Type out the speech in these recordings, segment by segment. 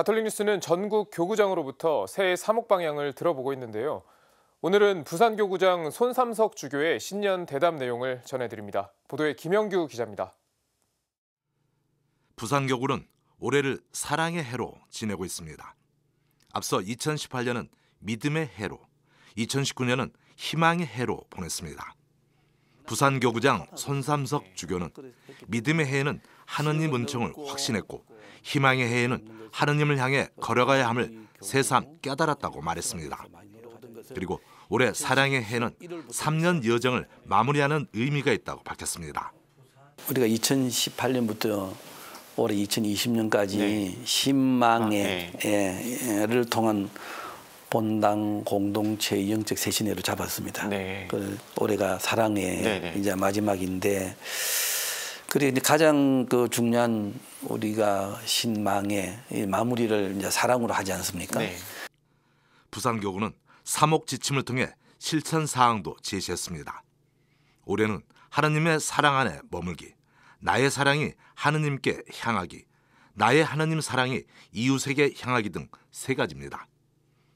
가톨릭 뉴스는 전국 교구장으로부터 새해 사목 방향을 들어보고 있는데요. 오늘은 부산 교구장 손삼석 주교의 신년 대담 내용을 전해드립니다. 보도에 김영규 기자입니다. 부산 교구는 올해를 사랑의 해로 지내고 있습니다. 앞서 2018년은 믿음의 해로, 2019년은 희망의 해로 보냈습니다. 부산 교구장 손삼석 주교는 믿음의 해에는 하느님 은총을 확신했고 희망의 해에는 하느님을 향해 걸어가야 함을 새삼 깨달았다고 말했습니다. 그리고 올해 사랑의 해는 3년 여정을 마무리하는 의미가 있다고 밝혔습니다. 우리가 2018년부터 올해 2020년까지 네. 신망의 아, 네. 를 통한 본당 공동체 영적 세신회로 잡았습니다. 네. 그 올해가 사랑의 네, 네. 이제 마지막인데 그래 가장 그 중요한 우리가 신망의 마무리를 이제 사랑으로 하지 않습니까? 네. 부산교구는 사목 지침을 통해 실천 사항도 제시했습니다. 올해는 하나님의 사랑 안에 머물기, 나의 사랑이 하느님께 향하기, 나의 하나님 사랑이 이웃에게 향하기 등 세 가지입니다.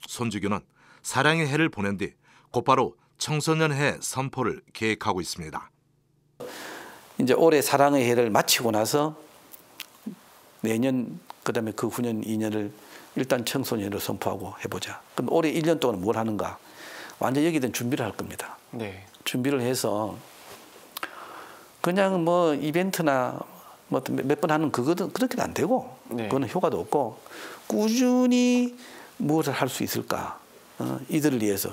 손주교는 사랑의 해를 보낸 뒤 곧바로 청소년 해 선포를 계획하고 있습니다. 이제 올해 사랑의 해를 마치고 나서 내년 그다음에 그 후년 2년을 일단 청소년으로 선포하고 해보자. 그럼 올해 1년 동안 뭘 하는가? 완전 여기든 준비를 할 겁니다. 네. 준비를 해서 그냥 뭐 이벤트나 뭐 몇 번 하는 그거는 그렇게는 안 되고 네. 그거는 효과도 없고 꾸준히 무엇을 할 수 있을까 어, 이들을 위해서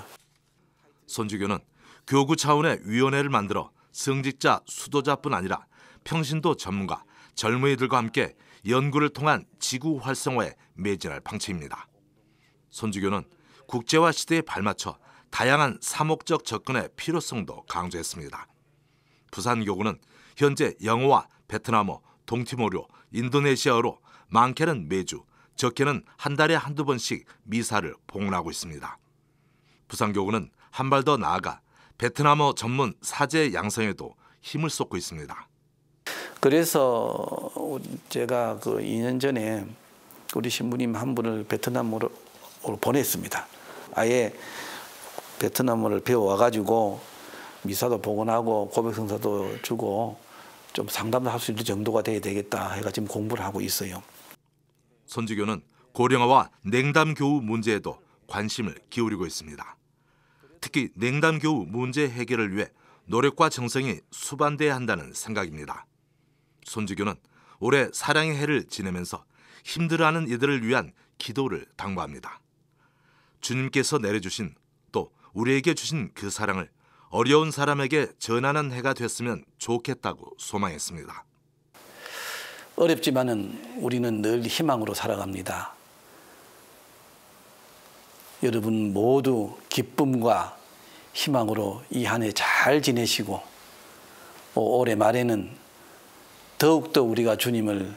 손주교는 교구 차원의 위원회를 만들어 승직자 수도자뿐 아니라 평신도 전문가 젊은이들과 함께 연구를 통한 지구 활성화에 매진할 방침입니다. 손주교는 국제화 시대에 발맞춰 다양한 사목적 접근의 필요성도 강조했습니다. 부산교구는 현재 영어와 베트남어, 동티모르, 인도네시아어로 많게는 매주, 적게는 한 달에 한두 번씩 미사를 봉헌하고 있습니다. 부산교구는 한 발 더 나아가 베트남어 전문 사제 양성에도 힘을 쏟고 있습니다. 그래서 제가 그 2년 전에 우리 신부님 한 분을 베트남으로 보냈습니다. 아예 베트남어를 배워와 가지고 미사도 복원하고 고백 성사도 주고 좀 상담도 할 수 있는 정도가 돼야 되겠다 해가 지금 공부를 하고 있어요. 손지교는 고령화와 냉담 교우 문제에도 관심을 기울이고 있습니다. 특히 냉담 교우 문제 해결을 위해 노력과 정성이 수반돼야 한다는 생각입니다. 손주교는 올해 사랑의 해를 지내면서 힘들어하는 이들을 위한 기도를 당부합니다. 주님께서 내려주신 또 우리에게 주신 그 사랑을 어려운 사람에게 전하는 해가 됐으면 좋겠다고 소망했습니다. 어렵지만은 우리는 늘 희망으로 살아갑니다. 여러분 모두 기쁨과 희망으로 이 한 해 잘 지내시고 올해 말에는 더욱더 우리가 주님을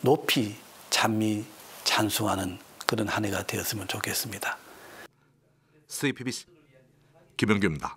높이 찬미 찬송하는 그런 한 해가 되었으면 좋겠습니다. CPBC 김영규입니다.